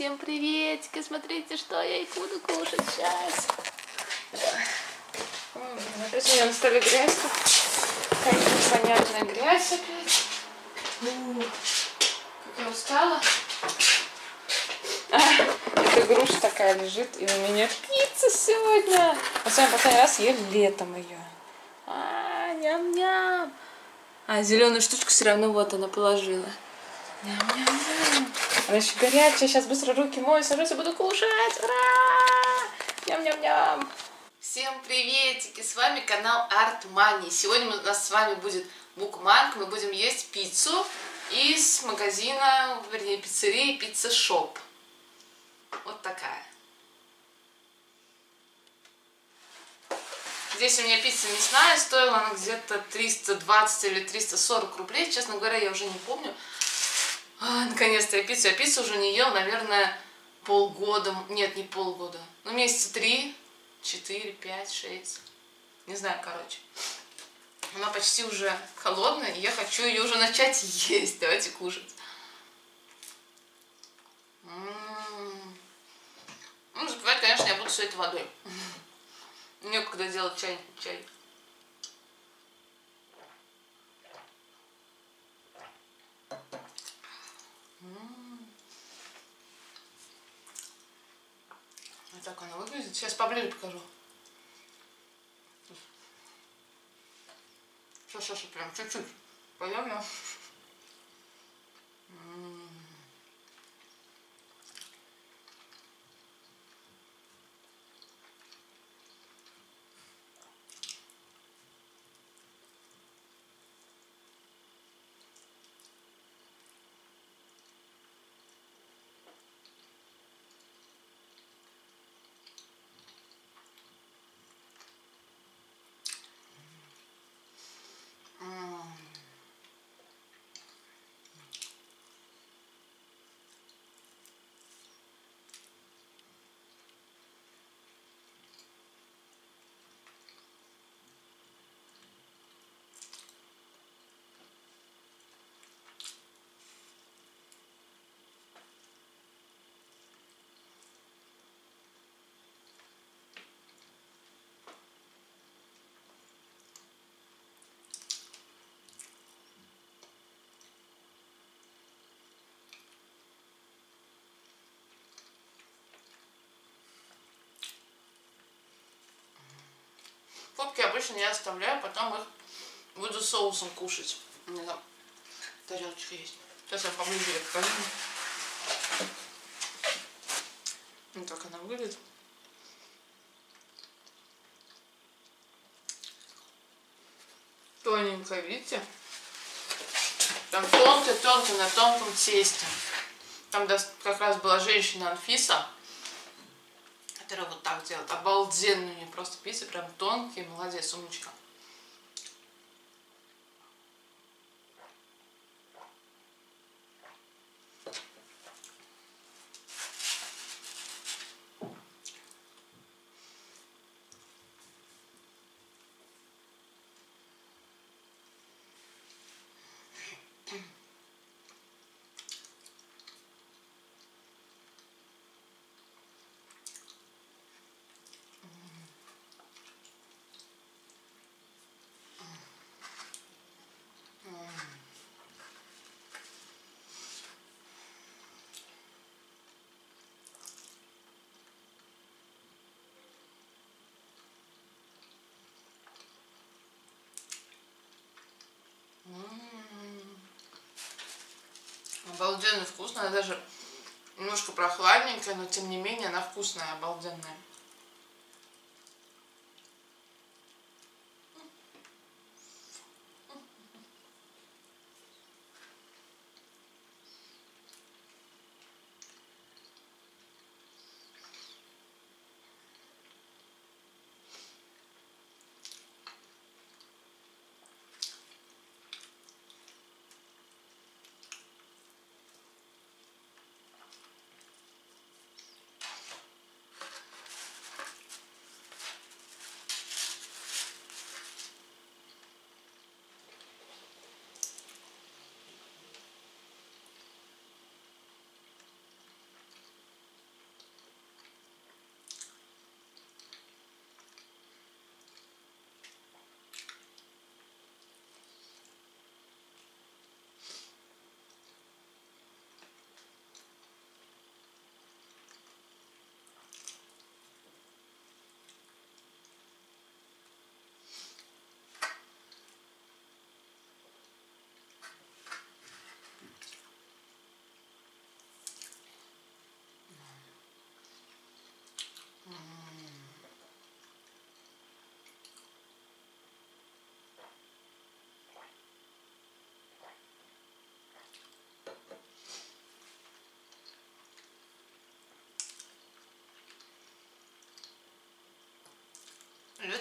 всем приветики! Смотрите, что я и буду кушать сейчас. Опять у меня на столе грязь. Какая непонятная грязь опять. Как я устала. А, эта груша такая лежит, и у меня пицца сегодня. Мы с вами последний раз ели летом ее. А, ням-ням. А, зеленую штучку все равно вот она положила. Ням-ням-ням. Она еще горячая. Сейчас быстро руки мою, сажусь и буду кушать. Ура! Ням-ням-ням. Всем приветики! С вами канал Art Manij. Сегодня у нас с вами будет мукбанг. Мы будем есть пиццу из магазина, вернее, пиццерии Pizza Shop. Вот такая. Здесь у меня пицца мясная, стоила она где-то 320 или 340 рублей. Честно говоря, я уже не помню. А, Наконец-то я пиццу. Я пиццу уже не ел, наверное, полгода. Нет, не полгода. Ну, месяца три, четыре, пять, шесть. Не знаю, короче. Она почти уже холодная, и я хочу ее уже начать есть. Давайте кушать. М-м-м. Ну, запивать, конечно, я буду все это водой. Некогда делать чай. чай. Вот так она выглядит. Сейчас поближе покажу. Сейчас, сейчас, прям чуть-чуть. Я. Фотки обычно я оставляю, потом их буду соусом кушать. У меня там тарелочка есть. Сейчас я поближе ее покажу. Вот так она выглядит. Тоненькая, видите? Там тонко-тонко на тонком тесте. Там как раз была женщина Анфиса которая вот так делает. Обалденные у нее просто пиццы, прям тонкие, молодец, умничка. Обалденно вкусная, даже немножко прохладненькая, но тем не менее она вкусная, обалденная.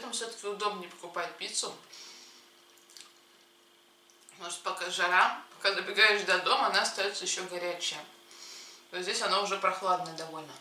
Поэтому все-таки удобнее покупать пиццу. Может, пока жара, пока добегаешь до дома, она остается еще горячая. То здесь она уже прохладная довольно.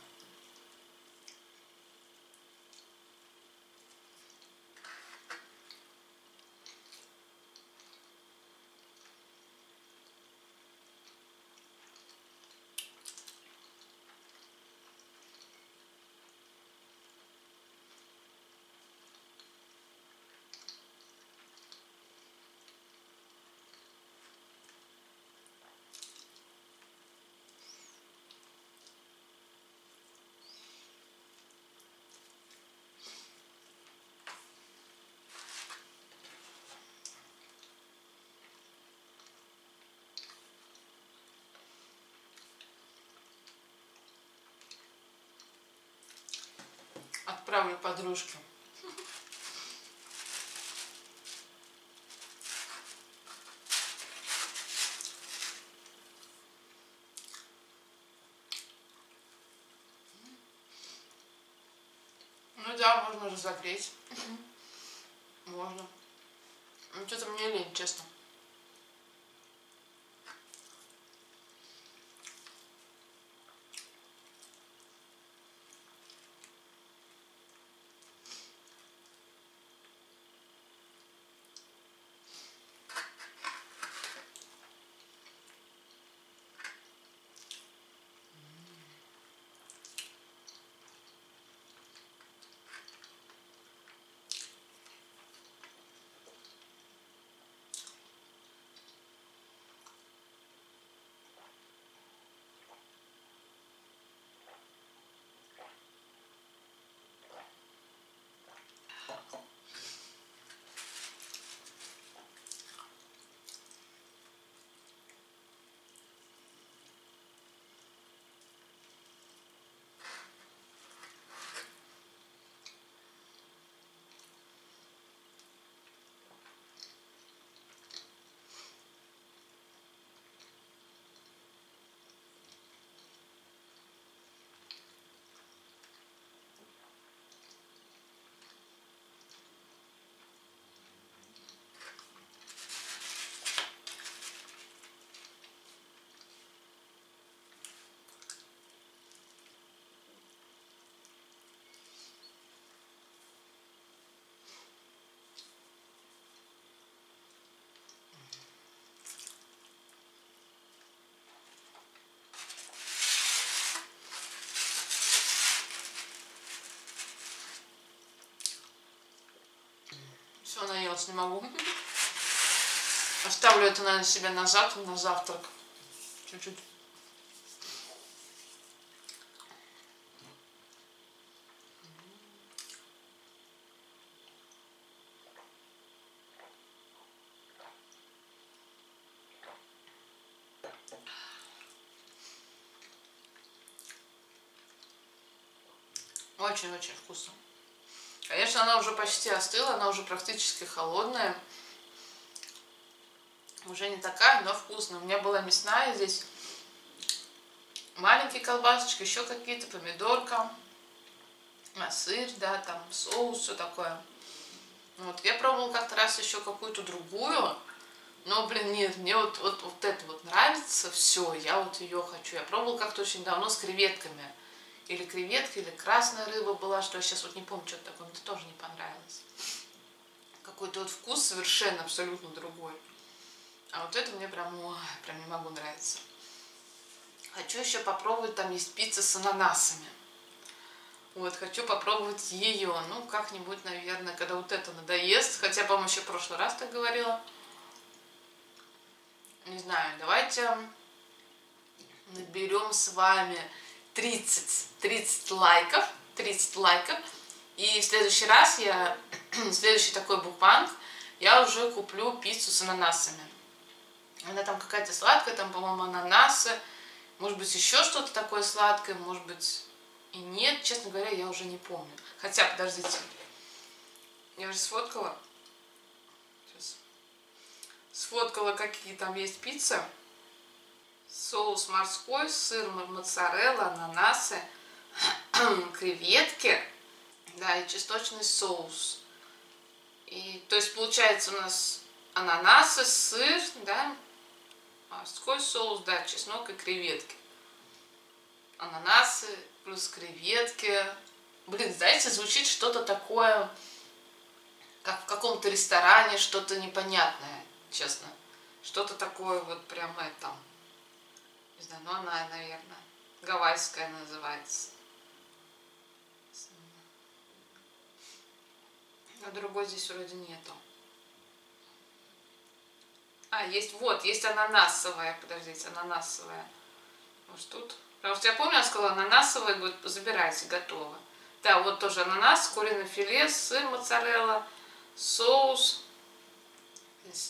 Отправлю подружке. Ну да, можно разогреть. Можно. Ну что-то мне лень, честно. Наелась, не могу. Оставлю это, наверное, себе на завтра, на завтрак. Чуть-чуть. Очень-очень вкусно. Конечно, она уже почти остыла, она уже практически холодная. Уже не такая, но вкусная. У меня была мясная здесь. Маленькие колбасочки, еще какие-то, помидорка, а сыр, да, там соус, все такое. Вот, я пробовала как-то раз еще какую-то другую, но, блин, нет, мне вот, вот, вот это вот нравится, все, я вот ее хочу. Я пробовала как-то очень давно с креветками или креветка, или красная рыба была, что я сейчас вот не помню, что такое, мне тоже не понравилось. Какой-то вот вкус совершенно абсолютно другой. А вот это мне прям, ой, прям не могу нравиться. Хочу еще попробовать, там есть пицца с ананасами. Вот, хочу попробовать ее, ну, как-нибудь, наверное, когда вот это надоест. Хотя, по-моему, еще в прошлый раз так говорила. Не знаю, давайте наберем с вами 30, 30 лайков, 30 лайков. И в следующий раз я, следующий такой букбанк, я уже куплю пиццу с ананасами. Она там какая-то сладкая, там, по-моему, ананасы. Может быть, еще что-то такое сладкое, может быть, и нет. Честно говоря, я уже не помню. Хотя, подождите. Я уже сфоткала. Сейчас. Сфоткала, какие там есть пиццы соус морской, сыр, моцарелла, ананасы, креветки, да, и чесночный соус. И, то есть получается у нас ананасы, сыр, да, морской соус, да, чеснок и креветки. Ананасы плюс креветки. Блин, знаете, звучит что-то такое, как в каком-то ресторане, что-то непонятное, честно. Что-то такое вот прямо это, не знаю, ну она, наверное, гавайская называется. А другой здесь вроде нету. А, есть, вот, есть ананасовая, подождите, ананасовая. Может тут? Потому что я помню, я сказала, ананасовая, говорит, забирайте, готово. Да, вот тоже ананас, куриное филе, сыр моцарелла, соус,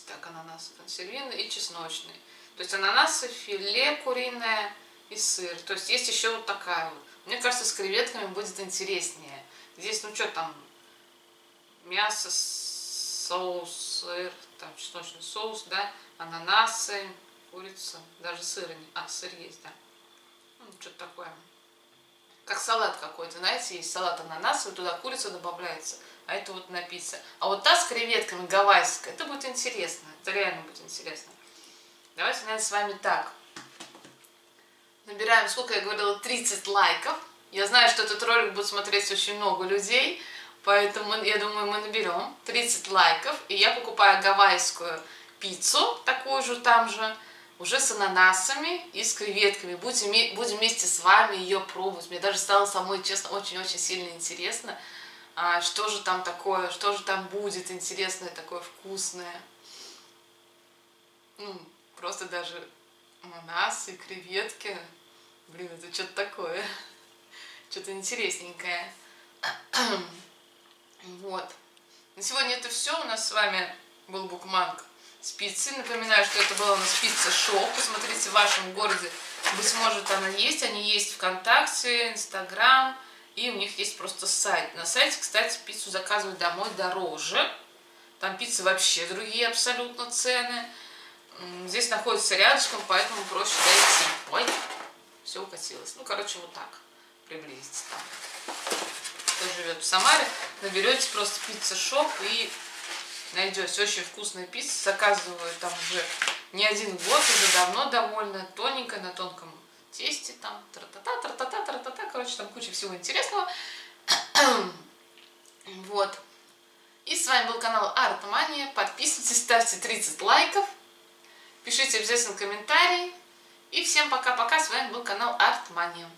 так, ананас консервированный и чесночный. То есть ананасы, филе куриное и сыр. То есть есть еще вот такая вот. Мне кажется, с креветками будет интереснее. Здесь, ну что там, мясо, соус, сыр, там чесночный соус, да, ананасы, курица, даже сыр, а, сыр есть, да. Ну, что-то такое. Как салат какой-то, знаете, есть салат ананасовый, туда курица добавляется, а это вот на пицце. А вот та с креветками гавайская, это будет интересно, это реально будет интересно. Давайте, наверное, с вами так. Набираем, сколько я говорила, 30 лайков. Я знаю, что этот ролик будет смотреть очень много людей, Поэтому, я думаю, мы наберем 30 лайков. И я покупаю гавайскую пиццу, такую же там же, уже с ананасами и с креветками. Будем, будем вместе с вами ее пробовать. Мне даже стало самой, честно, очень-очень сильно интересно, а, что же там такое, что же там будет интересное, такое вкусное. Ну, просто даже ананасы, креветки. Блин, это что-то такое. Что-то интересненькое. Вот. На сегодня это все. У нас с вами был букманг спицы. Напоминаю, что это была у нас пицца шоу. Посмотрите, в вашем городе, быть может, она есть. Они есть ВКонтакте, Инстаграм. И у них есть просто сайт. На сайте, кстати, пиццу заказывать домой дороже. Там пиццы вообще другие абсолютно цены. Здесь находится рядышком, поэтому проще дойти. Ой, все укатилось. Ну, короче, вот так. Приблизиться там кто живет в Самаре, наберете просто пицца шоп и найдете очень вкусная пицца. Заказываю там уже не один год, уже давно довольно, тоненькая, на тонком тесте, там тра-та-та, тра-та-та, тра-та-та, короче, там куча всего интересного. вот. И с вами был канал Артмания. Подписывайтесь, ставьте 30 лайков, пишите обязательно комментарии. И всем пока-пока. С вами был канал Артмания.